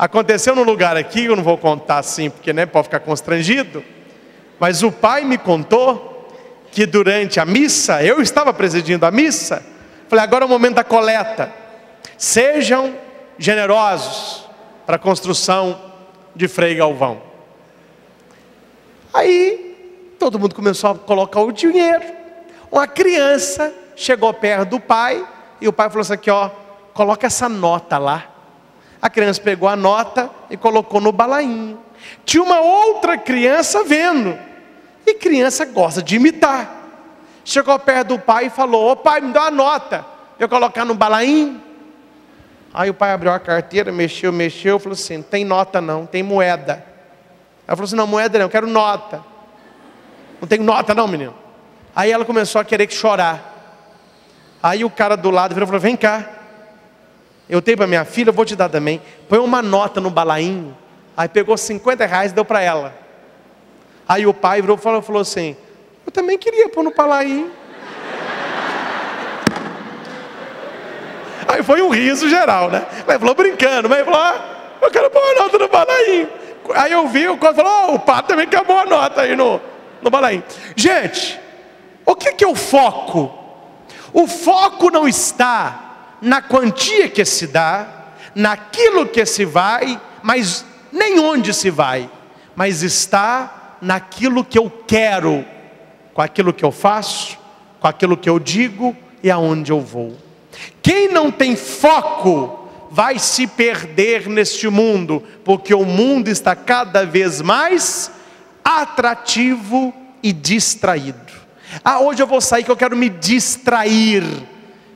Aconteceu num lugar aqui, eu não vou contar assim, porque né, pode ficar constrangido. Mas o pai me contou que durante a missa, eu estava presidindo a missa, falei, agora é o momento da coleta. Sejam generosos para a construção de Frei Galvão. Aí todo mundo começou a colocar o dinheiro. Uma criança chegou perto do pai e o pai falou assim: aqui, ó, coloca essa nota lá. A criança pegou a nota e colocou no balainho. Tinha uma outra criança vendo. E criança gosta de imitar. Chegou perto do pai e falou: Ô pai, me dá uma nota. Eu colocar no balainho. Aí o pai abriu a carteira, mexeu, mexeu, falou assim: tem nota não, tem moeda. Ela falou assim: não, moeda não, eu quero nota. Não tem nota não, menino. Aí ela começou a querer chorar. Aí o cara do lado virou e falou: vem cá. Eu tenho para minha filha, eu vou te dar também. Põe uma nota no balainho. Aí pegou 50 reais e deu para ela. Aí o pai virou e falou, falou assim: Eu também queria pôr no balainho. Aí foi um riso geral, né? Mas falou brincando, mas falou: ah, Eu quero pôr uma nota no balainho. Aí eu vi o cara falou: oh, O pato também quer pôr uma nota aí no, no balainho. Gente, o que, que é o foco? O foco não está na quantia que se dá, naquilo que se vai, mas nem onde se vai, mas está naquilo que eu quero, com aquilo que eu faço, com aquilo que eu digo e aonde eu vou. Quem não tem foco vai se perder neste mundo, porque o mundo está cada vez mais atrativo e distraído. Ah, hoje eu vou sair que eu quero me distrair.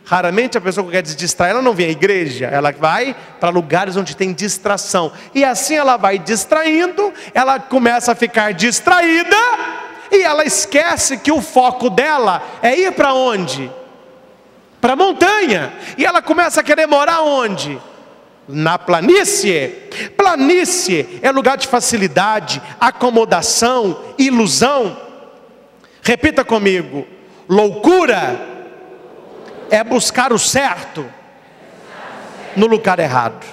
Raramente a pessoa que quer se distrair, ela não vem à igreja, ela vai para lugares onde tem distração. E assim ela vai distraindo, ela começa a ficar distraída e ela esquece que o foco dela é ir para onde? Para a montanha. E ela começa a querer morar onde? Na planície. Planície é lugar de facilidade, acomodação, ilusão. Repita comigo: loucura é buscar o certo no lugar errado.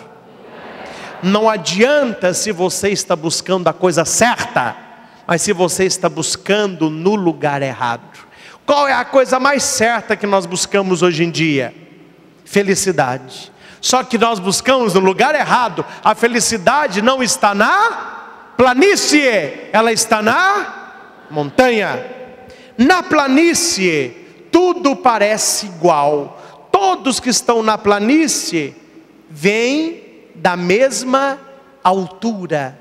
Não adianta se você está buscando a coisa certa, mas se você está buscando no lugar errado. Qual é a coisa mais certa que nós buscamos hoje em dia? Felicidade. Só que nós buscamos no lugar errado. A felicidade não está na planície, ela está na montanha. Na planície, tudo parece igual. Todos que estão na planície vêm da mesma altura.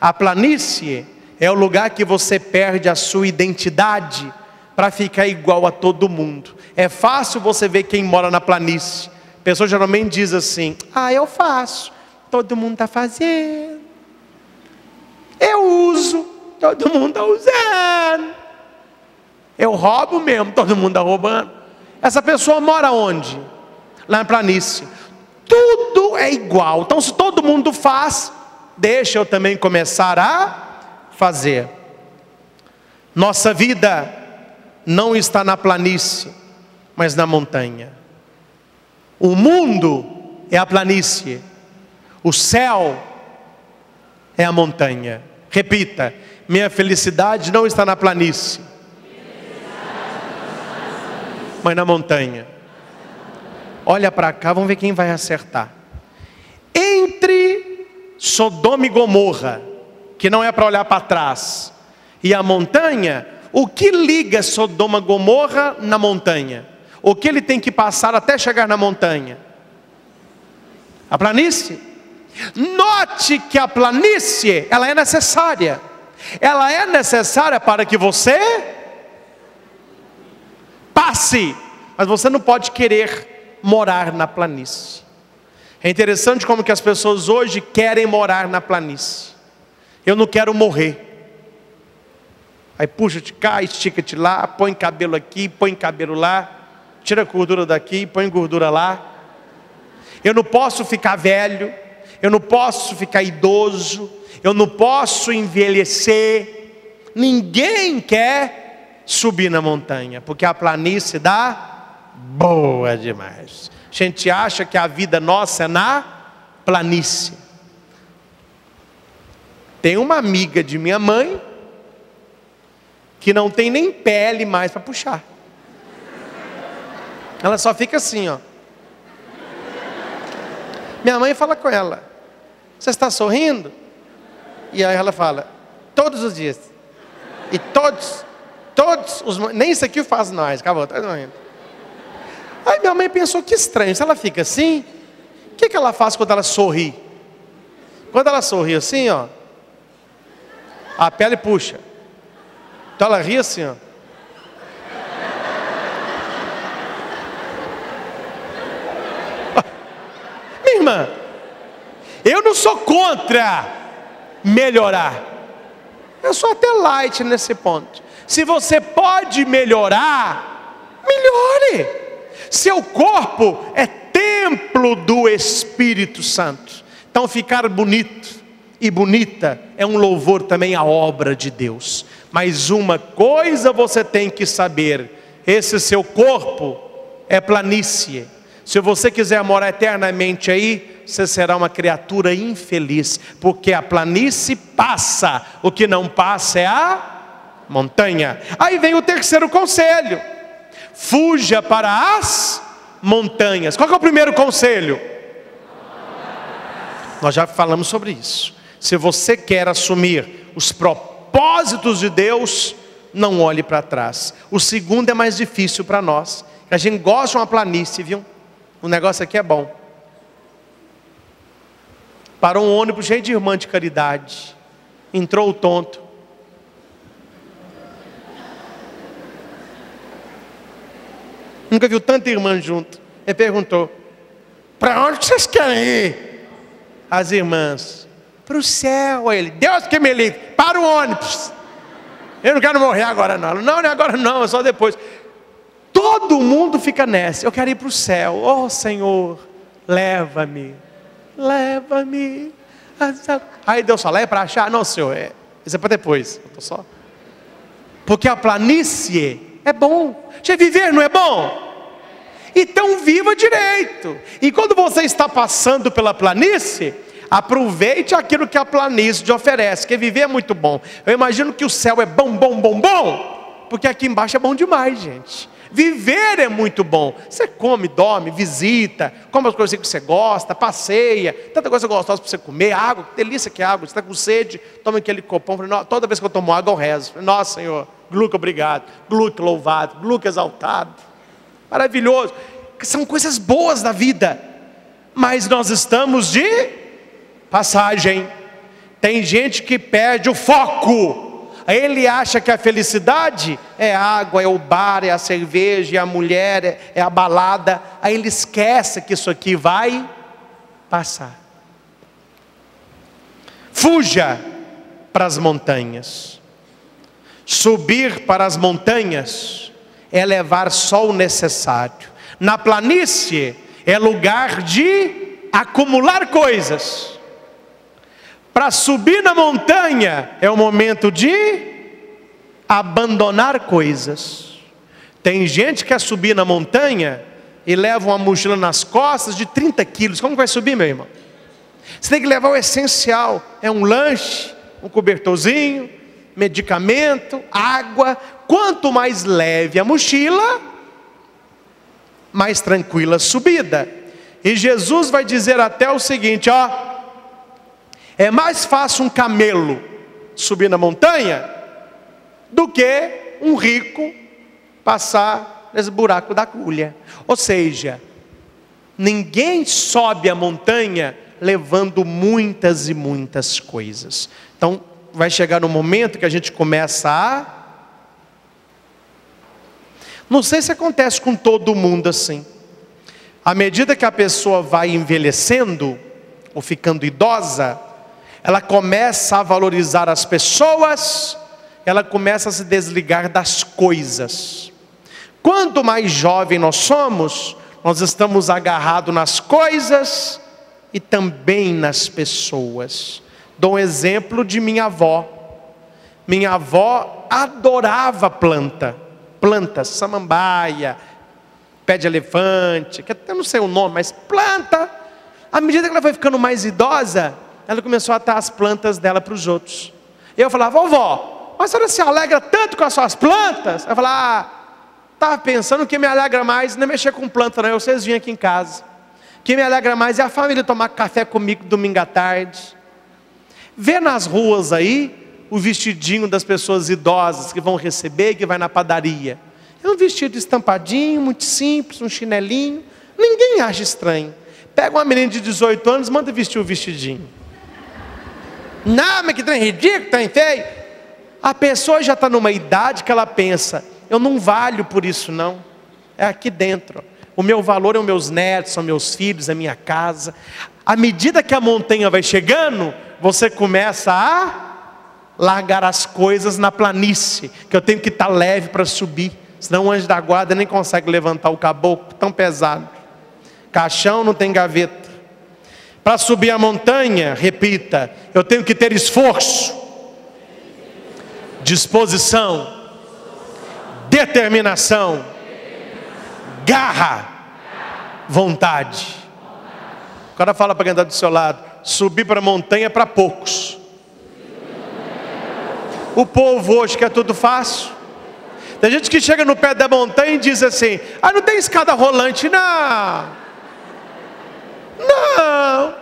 A planície é o lugar que você perde a sua identidade para ficar igual a todo mundo. É fácil você ver quem mora na planície. Pessoa geralmente diz assim: Ah, eu faço, todo mundo está fazendo. Eu uso, todo mundo está usando. Eu roubo mesmo, todo mundo está roubando. Essa pessoa mora onde? Lá na planície. Tudo é igual. Então, se todo mundo faz, deixa eu também começar a fazer. Nossa vida não está na planície, mas na montanha. O mundo é a planície, o céu é a montanha. Repita: minha felicidade não está na planície, mas na montanha. Olha para cá, vamos ver quem vai acertar. Entre Sodoma e Gomorra, que não é para olhar para trás, e a montanha, o que liga Sodoma e Gomorra na montanha? O que ele tem que passar até chegar na montanha? A planície. Note que a planície, ela é necessária. Ela é necessária para que você passe, mas você não pode querer morar na planície. É interessante como que as pessoas hoje querem morar na planície. Eu não quero morrer. Aí puxa-te cá, estica-te lá, põe cabelo aqui, põe cabelo lá, tira gordura daqui, põe gordura lá. Eu não posso ficar velho, eu não posso ficar idoso, eu não posso envelhecer. Ninguém quer subir na montanha, porque a planície dá boa demais. A gente acha que a vida nossa é na planície. Tem uma amiga de minha mãe que não tem nem pele mais para puxar. Ela só fica assim, ó. Minha mãe fala com ela: Você está sorrindo? E aí ela fala: Todos os dias. E todos, todos os. Nem isso aqui faz nós, acabou, está sorrindo. Aí minha mãe pensou: Que estranho, se ela fica assim, o que, que ela faz quando ela sorri? Quando ela sorri assim, ó, a pele puxa. Então ela ri assim, ó. Minha irmã, eu não sou contra melhorar. Eu sou até light nesse ponto. Se você pode melhorar, melhore. Seu corpo é templo do Espírito Santo. Então, ficar bonito e bonita é um louvor também à obra de Deus. Mas uma coisa você tem que saber: esse seu corpo é planície. Se você quiser morar eternamente aí, você será uma criatura infeliz, porque a planície passa, o que não passa é a montanha. Aí vem o terceiro conselho: fuja para as montanhas. Qual é o primeiro conselho? Nós já falamos sobre isso. Se você quer assumir os propósitos de Deus, não olhe para trás. O segundo é mais difícil para nós. A gente gosta de uma planície, viu? O negócio aqui é bom. Parou um ônibus cheio de irmã de caridade. Entrou o tonto. Nunca viu tanta irmã junto. Ele perguntou: Para onde vocês querem ir? As irmãs: Para o céu. Ele: Deus que me livre. Para o ônibus. Eu não quero morrer agora, não. Não, não é agora, não, é só depois. Todo mundo fica nessa. Eu quero ir para o céu. Oh Senhor, leva-me, leva-me. Aí Deus fala: é para achar? Não, Senhor, é, isso é para depois. Eu só. Porque a planície é bom. Já viver não é bom? Então viva direito. E quando você está passando pela planície, aproveite aquilo que a planície te oferece, que viver é muito bom. Eu imagino que o céu é bom, bom, bom, bom, porque aqui embaixo é bom demais, gente. Viver é muito bom. Você come, dorme, visita, come as coisas que você gosta, passeia, tanta coisa gostosa para você comer, água, que delícia que é água. Você está com sede, toma aquele copão. Toda vez que eu tomo água, eu rezo. Nossa Senhor, gluca obrigado, gluca louvado, gluca exaltado. Maravilhoso. São coisas boas da vida, mas nós estamos de passagem. Tem gente que perde o foco ele acha que a felicidade é água, é o bar, é a cerveja, é a mulher, é, é a balada. Aí ele esquece que isso aqui vai passar. Fuja para as montanhas. Subir para as montanhas é levar só o necessário. Na planície é lugar de acumular coisas. Para subir na montanha é o momento de abandonar coisas. Tem gente que quer subir na montanha e leva uma mochila nas costas de 30 quilos. Como vai subir, meu irmão? Você tem que levar o essencial: é um lanche, um cobertorzinho, medicamento, água. Quanto mais leve a mochila, mais tranquila a subida. E Jesus vai dizer até o seguinte: ó é mais fácil um camelo subir na montanha do que um rico passar nesse buraco da agulha. Ou seja, ninguém sobe a montanha levando muitas e muitas coisas. Então, vai chegar um momento que a gente começa a. Não sei se acontece com todo mundo assim. À medida que a pessoa vai envelhecendo, ou ficando idosa, ela começa a valorizar as pessoas, ela começa a se desligar das coisas. Quanto mais jovem nós somos, nós estamos agarrados nas coisas e também nas pessoas. Dou um exemplo de minha avó. Minha avó adorava planta, plantas, samambaia, pé de elefante, que até não sei o nome, mas planta. À medida que ela foi ficando mais idosa, ela começou a atar as plantas dela para os outros. Eu falava, vovó, mas a senhora se alegra tanto com as suas plantas? Eu falava, ah, estava pensando que me alegra mais não é mexer com planta, não, é vocês vinham aqui em casa. O que me alegra mais é a família tomar café comigo domingo à tarde. Ver nas ruas aí o vestidinho das pessoas idosas que vão receber, que vai na padaria. É um vestido estampadinho, muito simples, um chinelinho. Ninguém acha estranho. Pega uma menina de 18 anos, manda vestir o vestidinho. Não, mas que trem ridículo, trem feio. A pessoa já está numa idade que ela pensa, eu não valho por isso não. É aqui dentro. O meu valor é os meus netos, são meus filhos, é minha casa. À medida que a montanha vai chegando, você começa a largar as coisas na planície, que eu tenho que estar tá leve para subir, senão o anjo da guarda nem consegue levantar o caboclo, tão pesado. Caixão não tem gaveta. Para subir a montanha, repita, eu tenho que ter esforço, disposição, determinação, garra, vontade. O cara fala para quem está do seu lado: subir para a montanha é para poucos. O povo hoje quer tudo fácil. Tem gente que chega no pé da montanha e diz assim: ah, não tem escada rolante, não. Não.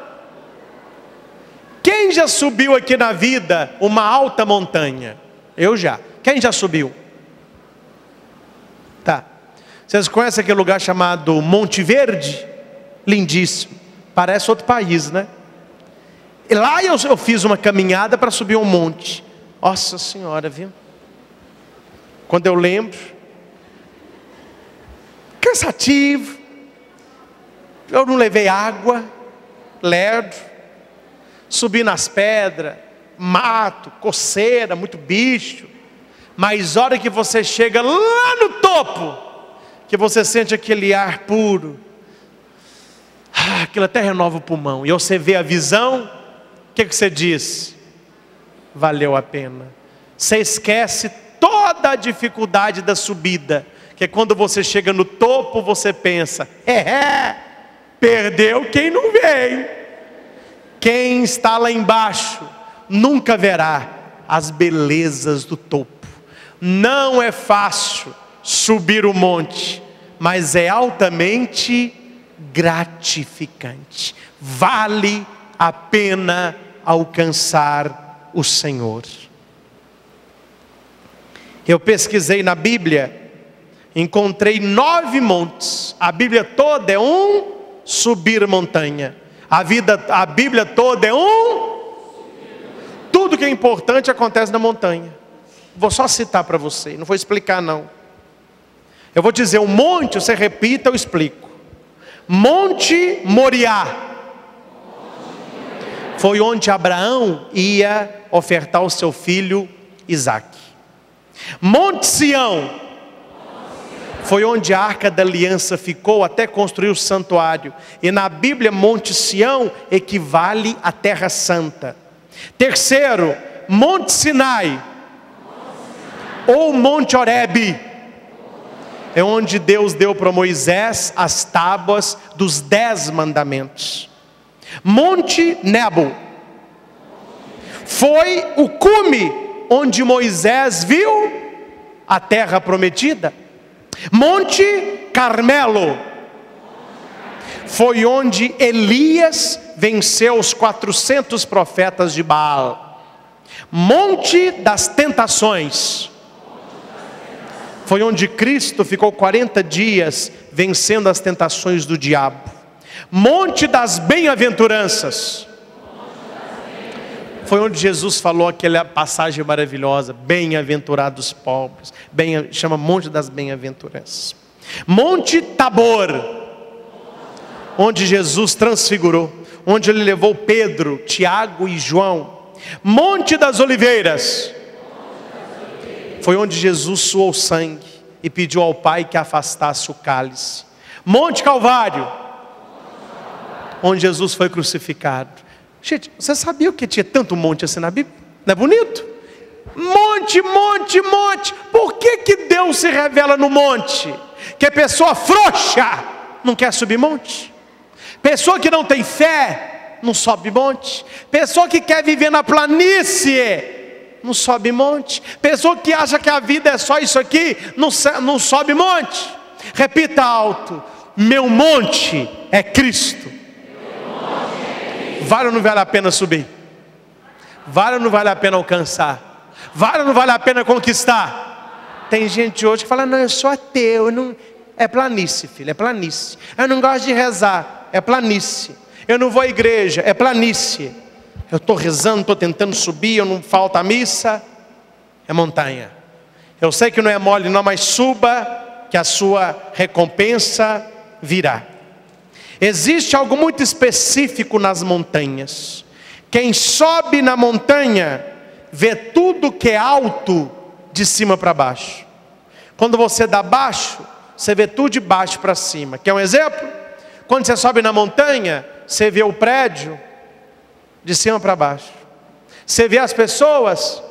Quem já subiu aqui na vida uma alta montanha? Eu já. Quem já subiu? Vocês conhecem aquele lugar chamado Monte Verde? Lindíssimo. Parece outro país, né? E lá eu, eu fiz uma caminhada para subir um monte. Nossa Senhora, viu? Quando eu lembro, cansativo, eu não levei água, lerdo, subi nas pedras, mato, coceira, muito bicho, mas hora que você chega lá no topo, que você sente aquele ar puro, ah, aquilo até renova o pulmão, e você vê a visão, o que, que você diz? valeu a pena. Você esquece toda a dificuldade da subida, que é quando você chega no topo, você pensa: é, é perdeu quem não veio. Quem está lá embaixo nunca verá as belezas do topo. Não é fácil subir o monte, mas é altamente gratificante. Vale a pena alcançar o Senhor. Eu pesquisei na Bíblia, encontrei nove montes. A Bíblia toda é um subir montanha. A vida, a Bíblia toda é um. Tudo que é importante acontece na montanha. Vou só citar para você, não vou explicar não. Eu vou dizer um monte, você repita, eu explico. Monte Moriá foi onde Abraão ia ofertar o seu filho Isaac. Monte Sião foi onde a arca da aliança ficou até construir o santuário. E na Bíblia, Monte Sião equivale à Terra Santa. Terceiro, Monte Sinai ou Monte Horebe é onde Deus deu para Moisés as tábuas dos dez mandamentos. Monte Nebo foi o cume onde Moisés viu a terra prometida. Monte Carmelo foi onde Elias venceu os 400 profetas de Baal. Monte das Tentações foi onde Cristo ficou 40 dias vencendo as tentações do diabo. Monte das Bem-aventuranças. Foi onde Jesus falou aquela passagem maravilhosa, bem-aventurados pobres, bem, chama Monte das Bem-aventuranças. Monte Tabor, onde Jesus transfigurou, onde ele levou Pedro, Tiago e João. Monte das Oliveiras, foi onde Jesus suou sangue e pediu ao Pai que afastasse o cálice. Monte Calvário, onde Jesus foi crucificado. Gente, você sabia que tinha tanto monte assim na Bíblia? Não é bonito? Monte, monte, monte. Por que, que Deus se revela no monte? Que a pessoa frouxa não quer subir monte. Pessoa que não tem fé não sobe monte. Pessoa que quer viver na planície, não sobe monte. Pessoa que acha que a vida é só isso aqui, não, sobe monte. Repita alto: meu monte é Cristo. Vale ou não vale a pena subir? Vale ou não vale a pena alcançar? Vale ou não vale a pena conquistar? Tem gente hoje que fala: não, eu sou ateu, eu não... é planície, filho, é planície. Eu não gosto de rezar, é planície. Eu não vou à igreja, é planície. Eu estou rezando, estou tentando subir, eu não falta a missa, é montanha. Eu sei que não é mole, não, mas suba, que a sua recompensa virá. Existe algo muito específico nas montanhas. Quem sobe na montanha vê tudo que é alto de cima para baixo. Quando você dá baixo, você vê tudo de baixo para cima. Quer um exemplo? Quando você sobe na montanha, você vê o prédio de cima para baixo. Você vê as pessoas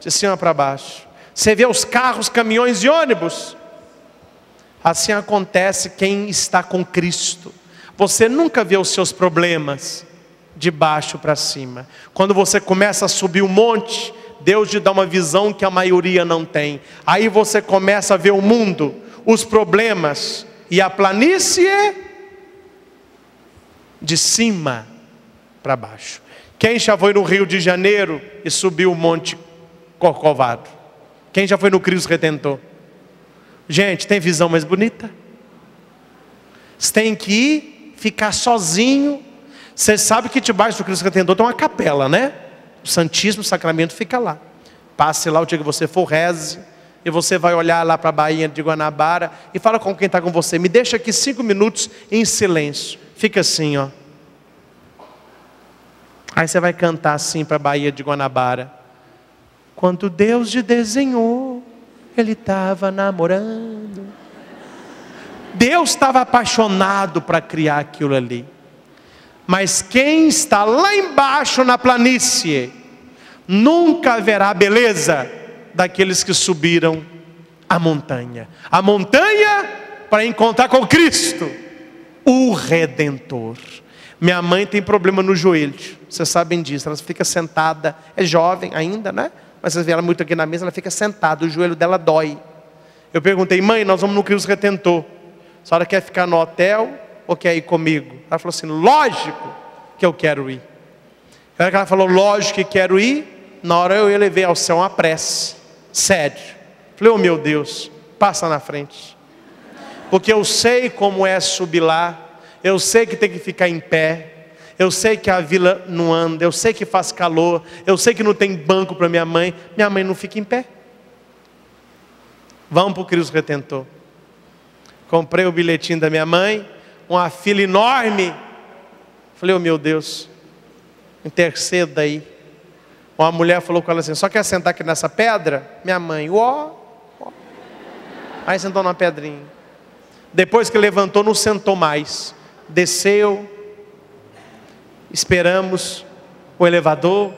de cima para baixo. Você vê os carros, caminhões e ônibus. Assim acontece quem está com Cristo. Você nunca vê os seus problemas de baixo para cima. Quando você começa a subir o um monte, Deus te dá uma visão que a maioria não tem. Aí você começa a ver o mundo, os problemas e a planície de cima para baixo. Quem já foi no Rio de Janeiro e subiu o Monte Corcovado? Quem já foi no Cristo Redentor? Gente, tem visão mais bonita? Você tem que ir, ficar sozinho. Você sabe que debaixo do Cristo Redentor tem uma capela, né? O Santíssimo Sacramento fica lá. Passe lá o dia que você for, reze. E você vai olhar lá para a Baía de Guanabara e fala com quem está com você. Me deixa aqui cinco minutos em silêncio. Fica assim, ó. Aí você vai cantar assim para a Baía de Guanabara. Quando Deus te desenhou, Ele estava namorando. Deus estava apaixonado para criar aquilo ali. Mas quem está lá embaixo na planície, nunca verá a beleza daqueles que subiram a montanha. A montanha para encontrar com Cristo, o Redentor. Minha mãe tem problema no joelho, vocês sabem disso. Ela fica sentada, é jovem ainda, né? Mas vocês vêem ela muito aqui na mesa, ela fica sentada, o joelho dela dói. Eu perguntei, mãe, nós vamos no Cristo Retentor. A senhora quer ficar no hotel ou quer ir comigo? Ela falou assim: lógico que eu quero ir. Na hora que ela falou, lógico que quero ir, na hora eu elevei ao céu uma prece, sério. Falei, oh meu Deus, passa na frente. Porque eu sei como é subir lá, eu sei que tem que ficar em pé. Eu sei que a vila não anda, eu sei que faz calor, eu sei que não tem banco para minha mãe, minha mãe não fica em pé. Vamos para o Cristo Retentor. Comprei o bilhetinho da minha mãe, uma fila enorme. Falei, oh meu Deus, interceda aí. Uma mulher falou com ela assim: só quer sentar aqui nessa pedra? Minha mãe, ó. Aí sentou na pedrinha. Depois que levantou, não sentou mais desceu, esperamos o elevador,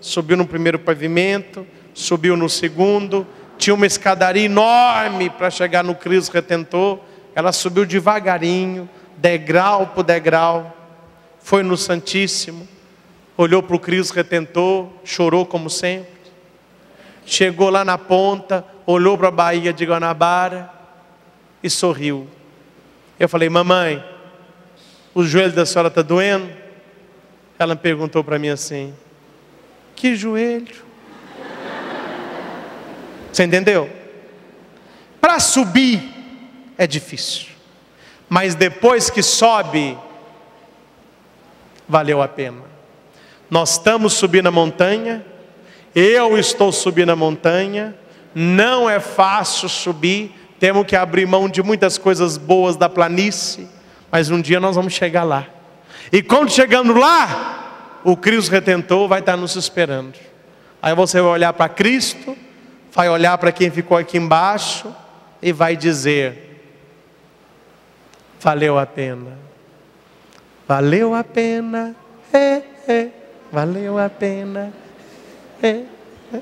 subiu no primeiro pavimento, subiu no segundo, tinha uma escadaria enorme para chegar no Cristo Retentor. Ela subiu devagarinho, degrau por degrau, foi no Santíssimo, olhou para o Cristo Retentor, chorou como sempre. Chegou lá na ponta, olhou para a Baía de Guanabara e sorriu. Eu falei, mamãe, o joelho da senhora está doendo? Ela perguntou para mim assim: Que joelho? Você entendeu? Para subir é difícil, mas depois que sobe, valeu a pena. Nós estamos subindo a montanha, eu estou subindo a montanha, não é fácil subir, temos que abrir mão de muitas coisas boas da planície mas um dia nós vamos chegar lá. E quando chegando lá, o Cristo Redentor vai estar nos esperando. Aí você vai olhar para Cristo, vai olhar para quem ficou aqui embaixo e vai dizer: valeu a pena, valeu a pena, é, é, valeu a pena. É, é.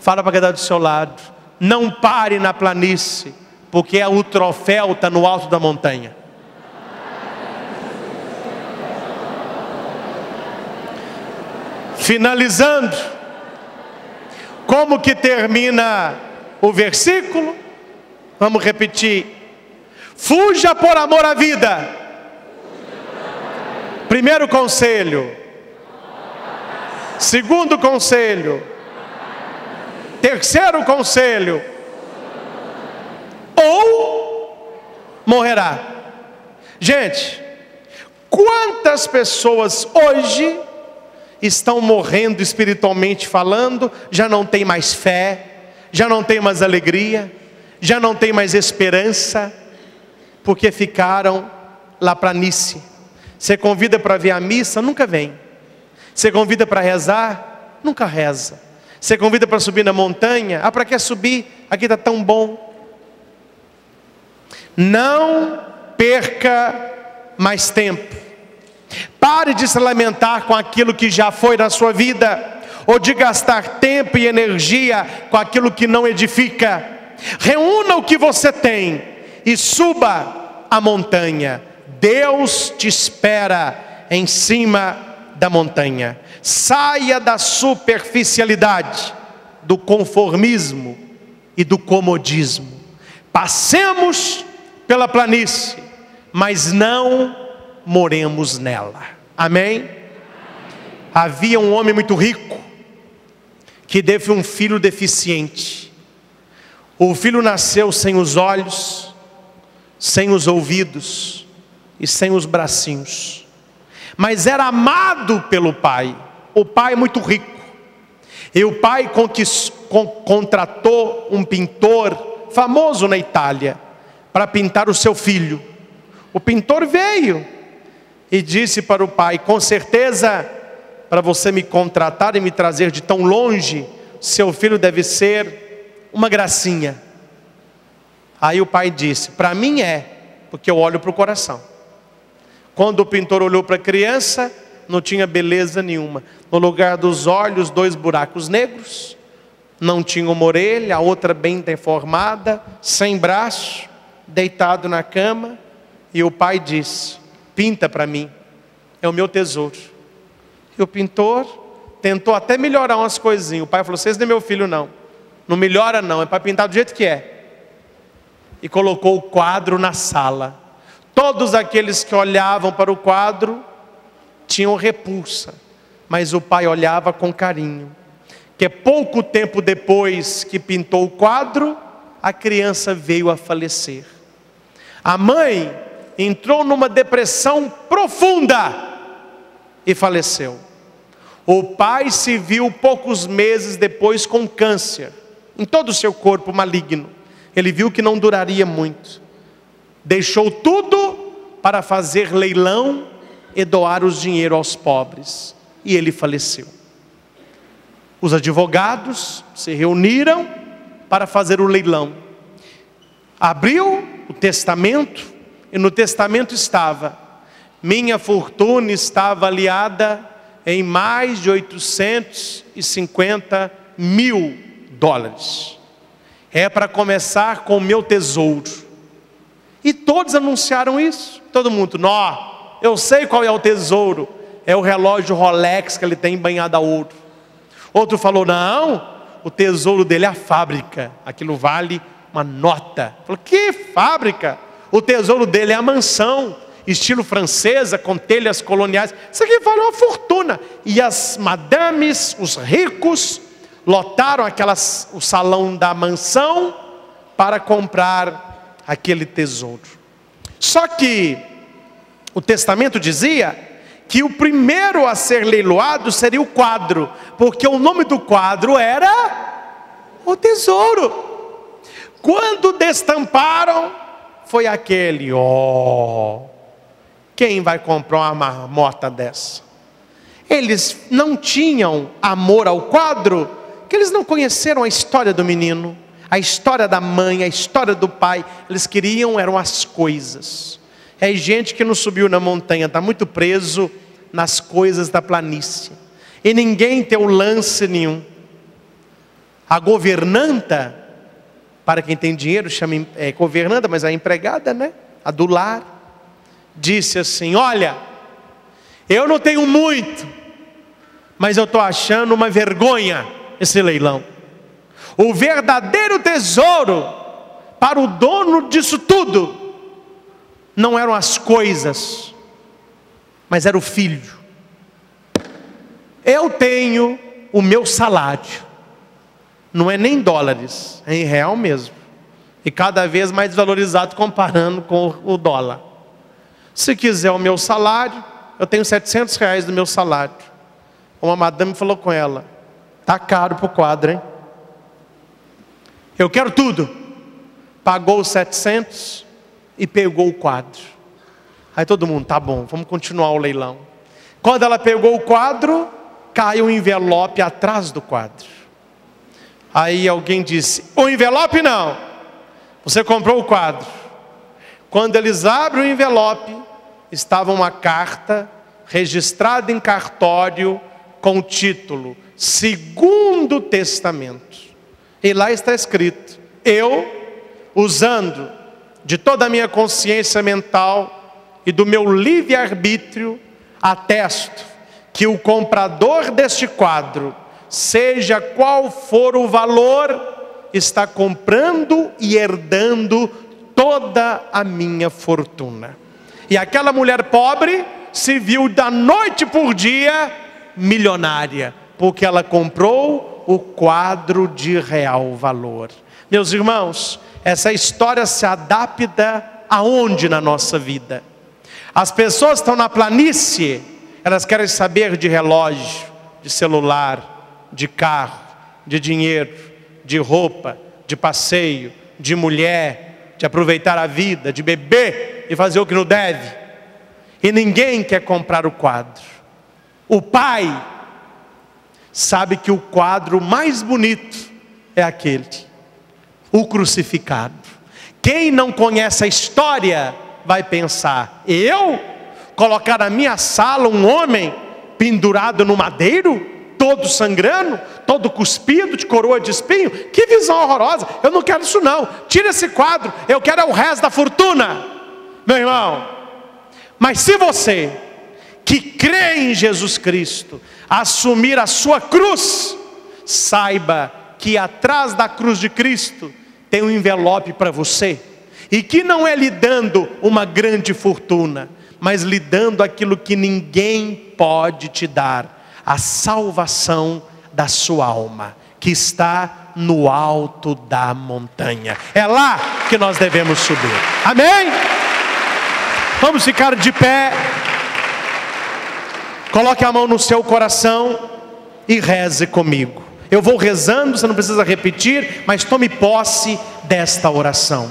Fala para quem está do seu lado, não pare na planície, porque o troféu está no alto da montanha. Finalizando, como que termina o versículo? Vamos repetir. Fuja por amor à vida. Primeiro conselho. Segundo conselho. Terceiro conselho. Ou morrerá. Gente, quantas pessoas hoje estão morrendo espiritualmente falando, já não tem mais fé, já não tem mais alegria, já não tem mais esperança, porque ficaram lá para Nice. Você convida para ver a missa, nunca vem. Você convida para rezar, nunca reza. Você convida para subir na montanha, ah, para que subir? Aqui está tão bom. Não perca mais tempo. Pare de se lamentar com aquilo que já foi na sua vida, ou de gastar tempo e energia com aquilo que não edifica. Reúna o que você tem e suba a montanha. Deus te espera em cima da montanha. Saia da superficialidade, do conformismo e do comodismo. Passemos pela planície, mas não moremos nela. Amém? Havia um homem muito rico que teve um filho deficiente. O filho nasceu sem os olhos, sem os ouvidos e sem os bracinhos mas era amado pelo pai. O pai é muito rico. E o pai contratou um pintor famoso na Itália para pintar o seu filho. O pintor veio e disse para o pai: Com certeza, para você me contratar e me trazer de tão longe, seu filho deve ser uma gracinha. Aí o pai disse: Para mim é, porque eu olho para o coração. Quando o pintor olhou para a criança, não tinha beleza nenhuma. No lugar dos olhos, dois buracos negros. Não tinha uma orelha, a outra bem deformada, sem braço, deitado na cama. E o pai disse: Pinta para mim, é o meu tesouro. E o pintor tentou até melhorar umas coisinhas. O pai falou: Vocês não é meu filho, não. Não melhora, não, é para pintar do jeito que é. E colocou o quadro na sala. Todos aqueles que olhavam para o quadro tinham repulsa, mas o pai olhava com carinho. Que pouco tempo depois que pintou o quadro, a criança veio a falecer. A mãe entrou numa depressão profunda e faleceu. O pai se viu poucos meses depois com câncer em todo o seu corpo maligno. Ele viu que não duraria muito deixou tudo para fazer leilão e doar os dinheiro aos pobres. E ele faleceu. Os advogados se reuniram para fazer o leilão. Abriu o testamento e no testamento estava: minha fortuna está avaliada em mais de 850 mil dólares. É para começar com o meu tesouro. E todos anunciaram isso. Todo mundo, nó, eu sei qual é o tesouro. É o relógio Rolex que ele tem banhado a ouro. Outro falou, não, o tesouro dele é a fábrica. Aquilo vale uma nota. Falou, que fábrica? O tesouro dele é a mansão, estilo francesa, com telhas coloniais. Isso aqui vale uma fortuna. E as madames, os ricos, lotaram aquelas, o salão da mansão para comprar aquele tesouro. Só que o testamento dizia que o primeiro a ser leiloado seria o quadro, porque o nome do quadro era o tesouro. Quando destamparam, foi aquele, ó, oh, quem vai comprar uma marmota dessa? Eles não tinham amor ao quadro, que eles não conheceram a história do menino a história da mãe, a história do pai, eles queriam eram as coisas. É gente que não subiu na montanha, está muito preso nas coisas da planície. E ninguém tem o lance nenhum. A governanta, para quem tem dinheiro, chama é, governanta, mas a empregada, né? A do lar, disse assim: Olha, eu não tenho muito, mas eu estou achando uma vergonha esse leilão. O verdadeiro tesouro para o dono disso tudo não eram as coisas, mas era o filho. Eu tenho o meu salário, não é nem dólares, é em real mesmo, e cada vez mais valorizado comparando com o dólar. Se quiser o meu salário, eu tenho 700 reais do meu salário. Uma madame falou com ela: tá caro para o quadro, hein? Eu quero tudo. Pagou os 700 e pegou o quadro. Aí todo mundo, tá bom, vamos continuar o leilão. Quando ela pegou o quadro, caiu um envelope atrás do quadro. Aí alguém disse: O envelope não, você comprou o quadro. Quando eles abrem o envelope, estava uma carta registrada em cartório com o título Segundo Testamento. E lá está escrito: Eu, usando de toda a minha consciência mental e do meu livre-arbítrio, atesto que o comprador deste quadro, seja qual for o valor, está comprando e herdando toda a minha fortuna. E aquela mulher pobre se viu da noite por dia milionária, porque ela comprou o quadro de real valor. Meus irmãos, essa história se adapta aonde na nossa vida? As pessoas estão na planície, elas querem saber de relógio, de celular, de carro, de dinheiro, de roupa, de passeio, de mulher, de aproveitar a vida, de beber e fazer o que não deve. E ninguém quer comprar o quadro. O pai sabe que o quadro mais bonito é aquele, o crucificado. Quem não conhece a história vai pensar: eu colocar na minha sala um homem pendurado no madeiro? Todo sangrando, todo cuspido, de coroa de espinho. Que visão horrorosa! Eu não quero isso, não. Tira esse quadro, eu quero é o resto da fortuna, meu irmão. Mas se você, que crê em Jesus Cristo, assumir a sua cruz, saiba que atrás da cruz de Cristo tem um envelope para você, e que não é lhe dando uma grande fortuna, mas lhe dando aquilo que ninguém pode te dar a salvação da sua alma, que está no alto da montanha. É lá que nós devemos subir. Amém? Vamos ficar de pé. Coloque a mão no seu coração e reze comigo. Eu vou rezando, você não precisa repetir, mas tome posse desta oração.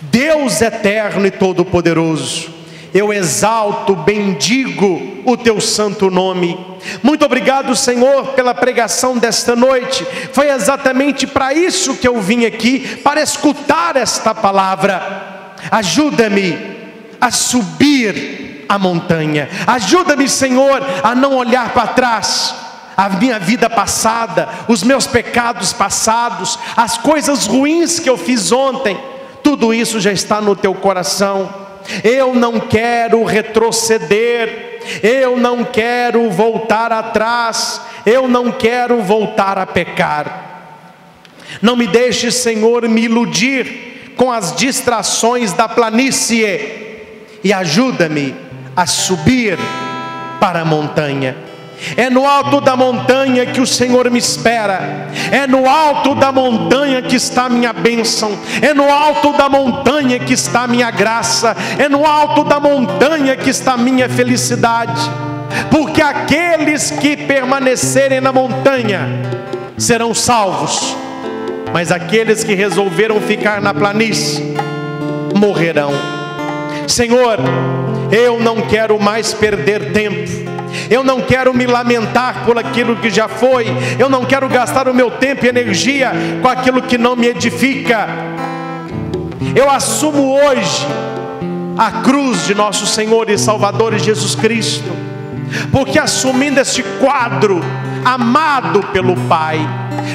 Deus eterno e todo-poderoso, eu exalto, bendigo o teu santo nome. Muito obrigado, Senhor, pela pregação desta noite. Foi exatamente para isso que eu vim aqui, para escutar esta palavra. Ajuda-me a subir a montanha. Ajuda-me, Senhor, a não olhar para trás a minha vida passada, os meus pecados passados, as coisas ruins que eu fiz ontem, tudo isso já está no teu coração. Eu não quero retroceder, eu não quero voltar atrás, eu não quero voltar a pecar. Não me deixe, Senhor, me iludir com as distrações da planície e ajuda-me a subir para a montanha. É no alto da montanha que o Senhor me espera. É no alto da montanha que está a minha bênção. É no alto da montanha que está a minha graça. É no alto da montanha que está a minha felicidade. Porque aqueles que permanecerem na montanha serão salvos. Mas aqueles que resolveram ficar na planície morrerão. Senhor, eu não quero mais perder tempo eu não quero me lamentar por aquilo que já foi, eu não quero gastar o meu tempo e energia com aquilo que não me edifica. Eu assumo hoje a cruz de nosso Senhor e Salvador Jesus Cristo, porque assumindo este quadro, amado pelo Pai,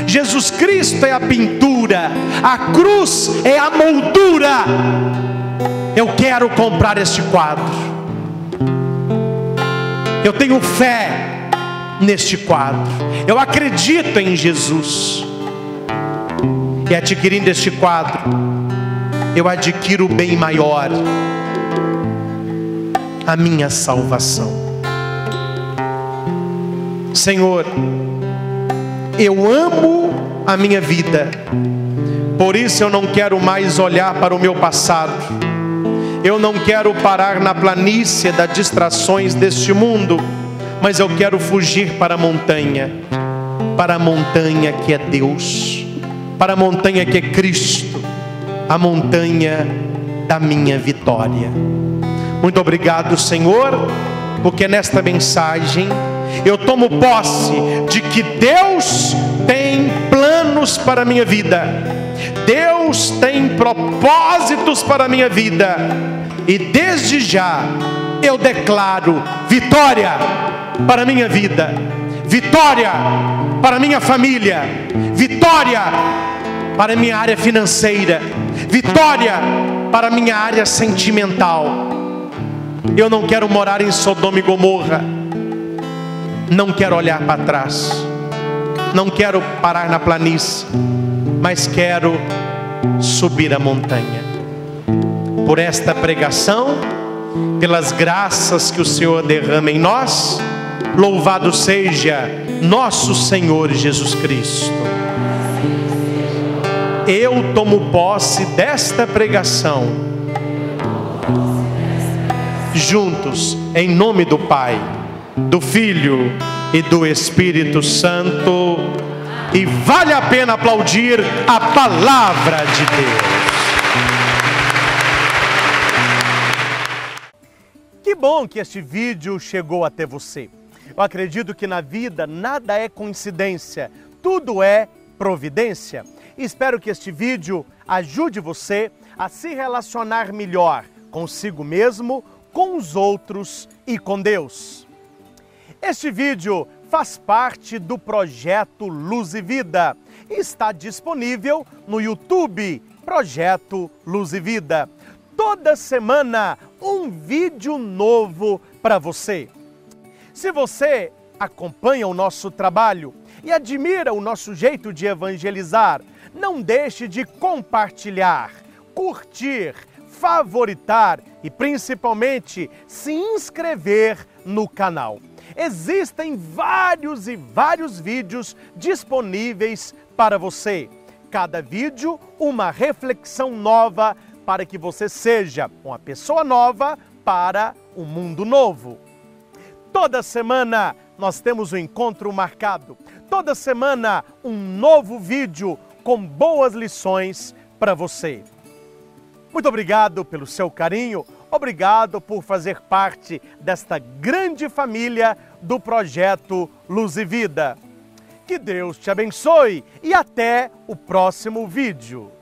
Jesus Cristo é a pintura, a cruz é a moldura. Eu quero comprar este quadro eu tenho fé neste quadro. Eu acredito em Jesus. E adquirindo este quadro, eu adquiro o bem maior, a minha salvação. Senhor, eu amo a minha vida, por isso eu não quero mais olhar para o meu passado, eu não quero parar na planície das distrações deste mundo, mas eu quero fugir para a montanha, para a montanha que é Deus para a montanha que é Cristo, a montanha da minha vitória. Muito obrigado, Senhor, porque nesta mensagem eu tomo posse de que Deus tem planos para a minha vida, Deus tem propósitos para a minha vida, e desde já eu declaro vitória para a minha vida, vitória para a minha família, vitória para a minha área financeira, vitória para a minha área sentimental. Eu não quero morar em Sodoma e Gomorra, não quero olhar para trás, não quero parar na planície, mas quero subir a montanha. Por esta pregação, pelas graças que o Senhor derrama em nós, louvado seja nosso Senhor Jesus Cristo eu tomo posse desta pregação. Juntos, em nome do Pai, do Filho e do Espírito Santo. E vale a pena aplaudir a palavra de Deus. Que bom que este vídeo chegou até você. Eu acredito que na vida nada é coincidência, tudo é providência. Espero que este vídeo ajude você a se relacionar melhor consigo mesmo, com os outros e com Deus. Este vídeo faz parte do projeto Luz e Vida e está disponível no YouTube Projeto Luz e Vida. Toda semana um vídeo novo para você. Se você acompanha o nosso trabalho e admira o nosso jeito de evangelizar, não deixe de compartilhar, curtir, favoritar e principalmente se inscrever no canal. Existem vários e vários vídeos disponíveis para você. Cada vídeo uma reflexão nova para que você seja uma pessoa nova para um mundo novo. Toda semana nós temos um encontro marcado. Toda semana um novo vídeo com boas lições para você. Muito obrigado pelo seu carinho, obrigado por fazer parte desta grande família do projeto Luz e Vida. Que Deus te abençoe e até o próximo vídeo.